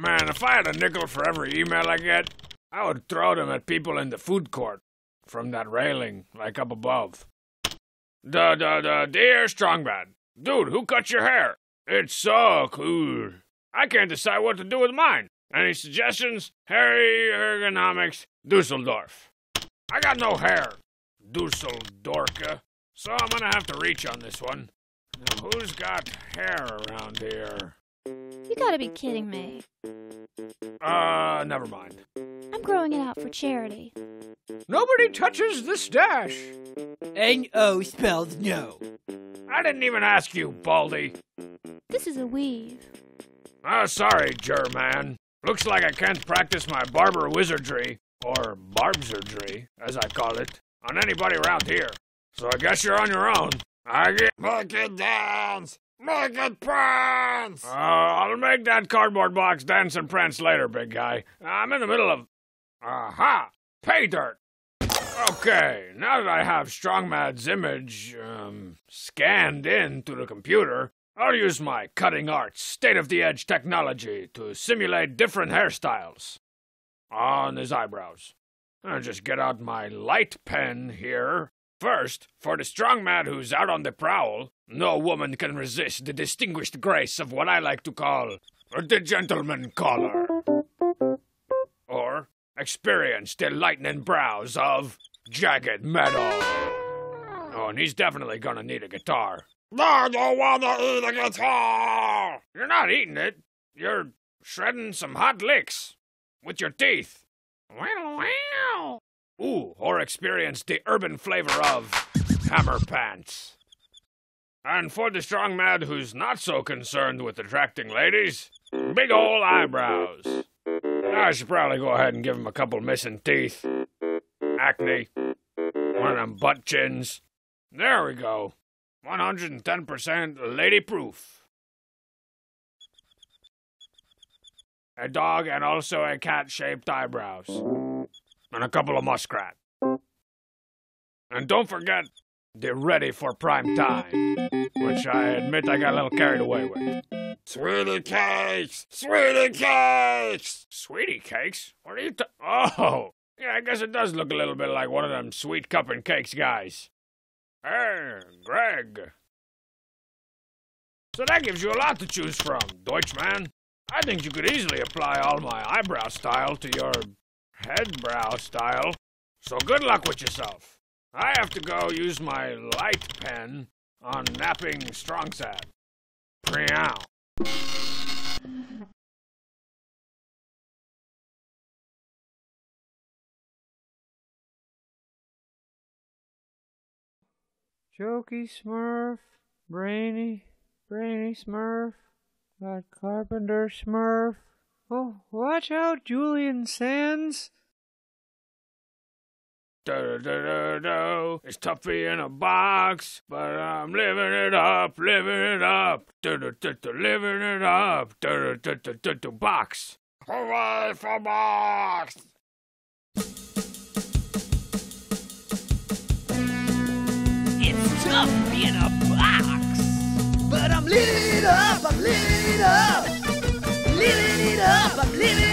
Man, if I had a nickel for every email I get, I would throw them at people in the food court from that railing, like up above. Da da da, dear Strong Bad. Dude, who cut your hair? It's so cool. I can't decide what to do with mine. Any suggestions? Harry Ergonomics, Dusseldorf. I got no hair, Dusseldorka, so I'm gonna have to reach on this one. Now, who's got hair around here? You gotta be kidding me. Uh, never mind. I'm growing it out for charity. Nobody touches this stash. N-O spells no. I didn't even ask you, Baldy. This is a weave. Oh, sorry, German. Looks like I can't practice my barber wizardry, or barbsurgery, as I call it, on anybody around here. So I guess you're on your own. I get. Make it dance! Make it prance! Uh, I'll make that cardboard box dance and prance later, big guy. I'm in the middle of. Aha! Pay dirt! Okay, now that I have Strong Mad's image, um, scanned in to the computer, I'll use my cutting arts, state of the edge technology to simulate different hairstyles on his eyebrows. I'll just get out my light pen here. First, for the Strong Mad who's out on the prowl, no woman can resist the distinguished grace of what I like to call the Gentleman Caller. Or experience the lightning brows of jagged metal. Oh, and he's definitely gonna need a guitar. I don't wanna eat a guitar! You're not eating it. You're shredding some hot licks with your teeth. Wow, wow. Ooh, or experience the urban flavor of hammer pants. And for the Strong Mad who's not so concerned with attracting ladies, big ol' eyebrows. I should probably go ahead and give him a couple missing teeth. Acne. One of them butt chins. There we go. 110% lady proof. A dog and also a cat shaped eyebrows. And a couple of muskrat. And don't forget, they're ready for prime time, which I admit I got a little carried away with. Sweetie cakes! Sweetie cakes! Sweetie cakes? What are you ta- Oh! Yeah, I guess it does look a little bit like one of them Sweet Cuppin' Cakes guys. Hey, Greg. So that gives you a lot to choose from, Deutschman. I think you could easily apply all my eyebrow style to your head brow style. So good luck with yourself. I have to go use my light pen on napping Strong Sad. Preow. Jokey Smurf, Brainy, Brainy Smurf, got Carpenter Smurf. Oh, watch out, Julian Sands. Do-do-do-do. It's Tuffy in a box, but I'm living it up, living it up. Living it up. Box. Hooray for box! It's tough being a box. But I'm living it up, I'm living it up. I'm up.